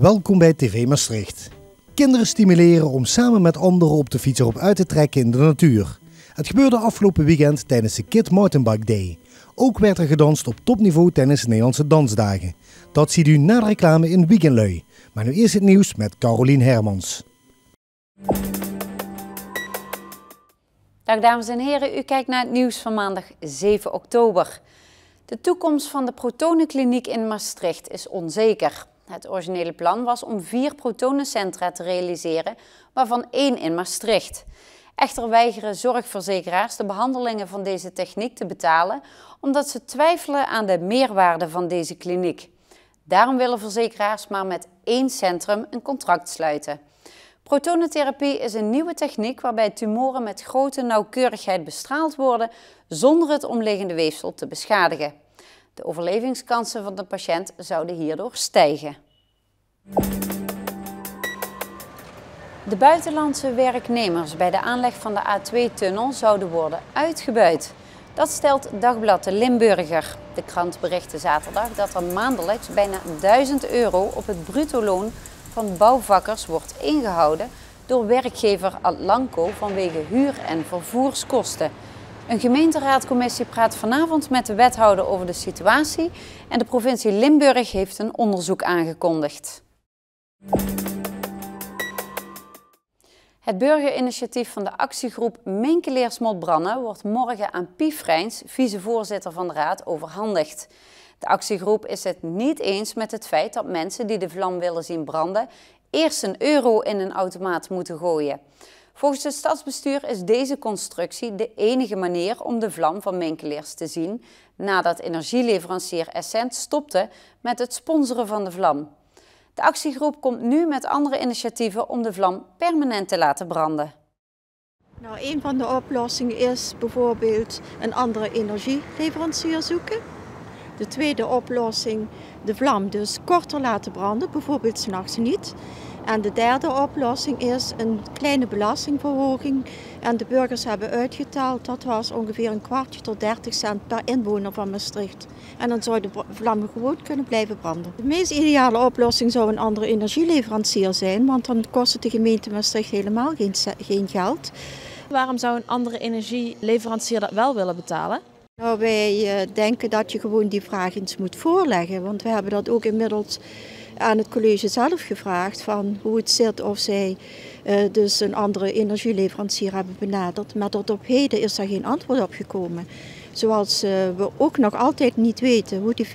Welkom bij TV Maastricht. Kinderen stimuleren om samen met anderen op de fiets erop uit te trekken in de natuur. Het gebeurde afgelopen weekend tijdens de Kid Mountainbike Day. Ook werd er gedanst op topniveau tijdens de Nederlandse Dansdagen. Dat ziet u na de reclame in Weekendlui. Maar nu eerst het nieuws met Carolien Hermans. Dag dames en heren, u kijkt naar het nieuws van maandag 7 oktober. De toekomst van de protonenkliniek in Maastricht is onzeker. Het originele plan was om vier protonencentra te realiseren, waarvan één in Maastricht. Echter weigeren zorgverzekeraars de behandelingen van deze techniek te betalen, omdat ze twijfelen aan de meerwaarde van deze kliniek. Daarom willen verzekeraars maar met één centrum een contract sluiten. Protonentherapie is een nieuwe techniek waarbij tumoren met grote nauwkeurigheid bestraald worden zonder het omliggende weefsel te beschadigen. De overlevingskansen van de patiënt zouden hierdoor stijgen. De buitenlandse werknemers bij de aanleg van de A2-tunnel zouden worden uitgebuit. Dat stelt Dagblad de Limburger. De krant berichtte zaterdag dat er maandelijks bijna 1000 euro op het bruto loon van bouwvakkers wordt ingehouden door werkgever Atlanco vanwege huur- en vervoerskosten. Een gemeenteraadcommissie praat vanavond met de wethouder over de situatie en de provincie Limburg heeft een onderzoek aangekondigd. Het burgerinitiatief van de actiegroep Minkeleer Smotbrannen wordt morgen aan Pief vicevoorzitter van de raad, overhandigd. De actiegroep is het niet eens met het feit dat mensen die de vlam willen zien branden eerst een euro in een automaat moeten gooien. Volgens het stadsbestuur is deze constructie de enige manier om de vlam van Minkeleers te zien nadat energieleverancier Essent stopte met het sponsoren van de vlam. De actiegroep komt nu met andere initiatieven om de vlam permanent te laten branden. Nou, een van de oplossingen is bijvoorbeeld een andere energieleverancier zoeken. De tweede oplossing, de vlam dus korter laten branden, bijvoorbeeld s'nachts niet. En de derde oplossing is een kleine belastingverhoging. En de burgers hebben uitgetaald, dat was ongeveer een kwartje tot 30 cent per inwoner van Maastricht. En dan zou de vlam gewoon kunnen blijven branden. De meest ideale oplossing zou een andere energieleverancier zijn, want dan kost het de gemeente Maastricht helemaal geen, geen geld. Waarom zou een andere energieleverancier dat wel willen betalen? Nou, wij denken dat je gewoon die vraag eens moet voorleggen, want we hebben dat ook inmiddels aan het college zelf gevraagd van hoe het zit of zij uh, dus een andere energieleverancier hebben benaderd. Maar tot op heden is daar geen antwoord op gekomen. Zoals uh, we ook nog altijd niet weten hoe die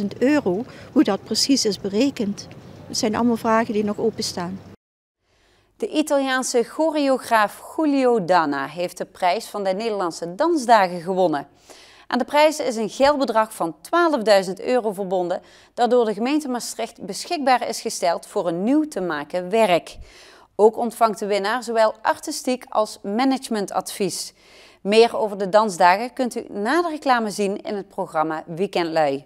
40.000 euro, hoe dat precies is berekend. Het zijn allemaal vragen die nog openstaan. De Italiaanse choreograaf Giulio Danna heeft de prijs van de Nederlandse Dansdagen gewonnen. Aan de prijs is een geldbedrag van 12.000 euro verbonden, dat door de gemeente Maastricht beschikbaar is gesteld voor een nieuw te maken werk. Ook ontvangt de winnaar zowel artistiek als managementadvies. Meer over de dansdagen kunt u na de reclame zien in het programma Weekendlui.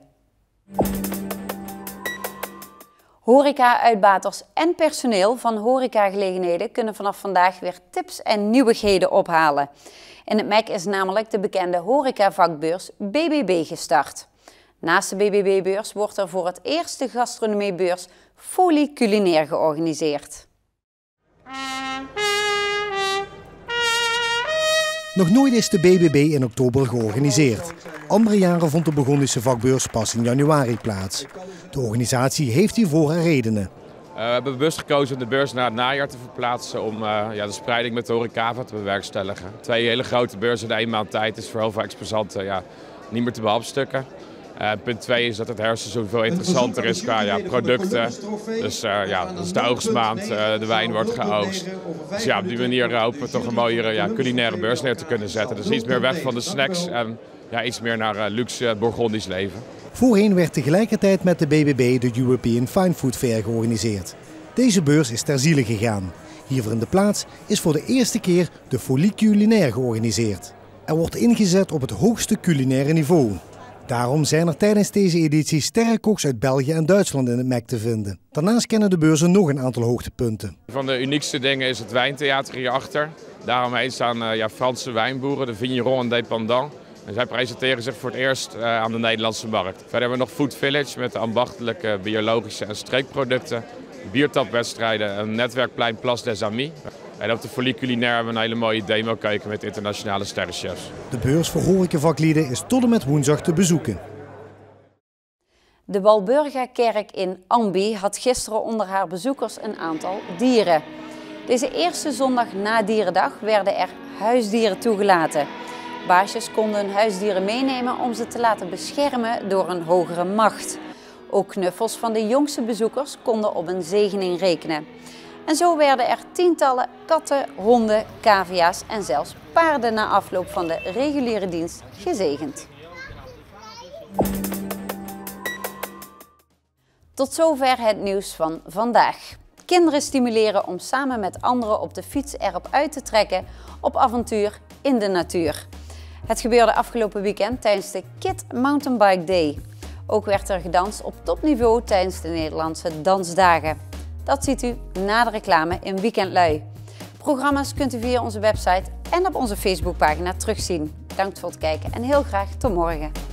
Horeca-uitbaters en personeel van horecagelegenheden kunnen vanaf vandaag weer tips en nieuwigheden ophalen. In het MEC is namelijk de bekende horecavakbeurs BBB gestart. Naast de BBB-beurs wordt er voor het eerst de gastronomiebeurs Folie Culinair georganiseerd. Nog nooit is de BBB in oktober georganiseerd. Andere jaren vond de Burgondische vakbeurs pas in januari plaats. De organisatie heeft hiervoor haar redenen. Uh, we hebben bewust gekozen om de beurs naar het najaar te verplaatsen om uh, ja, de spreiding met de horecava te bewerkstelligen. Twee hele grote beurzen in één maand tijd is voor heel veel exposanten ja, niet meer te behalpstukken. Uh, punt 2 is dat het hersenseizoen veel interessanter is qua ja, producten. Dus ja, dat is de oogstmaand, de wijn wordt geoogst. Dus ja, op die manier hopen we toch een mooiere ja, culinaire beurs neer te kunnen zetten. Dus iets meer weg van de snacks en ja, iets meer naar luxe Bourgondisch leven. Voorheen werd tegelijkertijd met de BBB de European Fine Food Fair georganiseerd. Deze beurs is ter ziele gegaan. Hiervoor in de plaats is voor de eerste keer de Folie Culinaire georganiseerd. Er wordt ingezet op het hoogste culinaire niveau. Daarom zijn er tijdens deze editie sterrenkoks uit België en Duitsland in het MEC te vinden. Daarnaast kennen de beurzen nog een aantal hoogtepunten. Van de uniekste dingen is het wijntheater hierachter. Daaromheen staan uh, ja, Franse wijnboeren, de Vigneron Indépendant. En zij presenteren zich voor het eerst uh, aan de Nederlandse markt. Verder hebben we nog Food Village met de ambachtelijke biologische en streekproducten. biertapwedstrijden, een netwerkplein Place des Amis. En op de Folie Culinaire hebben we een hele mooie demo keuken met internationale sterrenchefs. De beurs voor horecavaklieden is tot en met woensdag te bezoeken. De Walburga-kerk in Ambi had gisteren onder haar bezoekers een aantal dieren. Deze eerste zondag na Dierendag werden er huisdieren toegelaten. Baasjes konden hun huisdieren meenemen om ze te laten beschermen door een hogere macht. Ook knuffels van de jongste bezoekers konden op een zegening rekenen. En zo werden er tientallen katten, honden, cavia's en zelfs paarden na afloop van de reguliere dienst gezegend. Tot zover het nieuws van vandaag. Kinderen stimuleren om samen met anderen op de fiets erop uit te trekken op avontuur in de natuur. Het gebeurde afgelopen weekend tijdens de Kid Mountainbike Day. Ook werd er gedanst op topniveau tijdens de Nederlandse Dansdagen. Dat ziet u na de reclame in Weekendlui. Programma's kunt u via onze website en op onze Facebookpagina terugzien. Bedankt voor het kijken en heel graag tot morgen.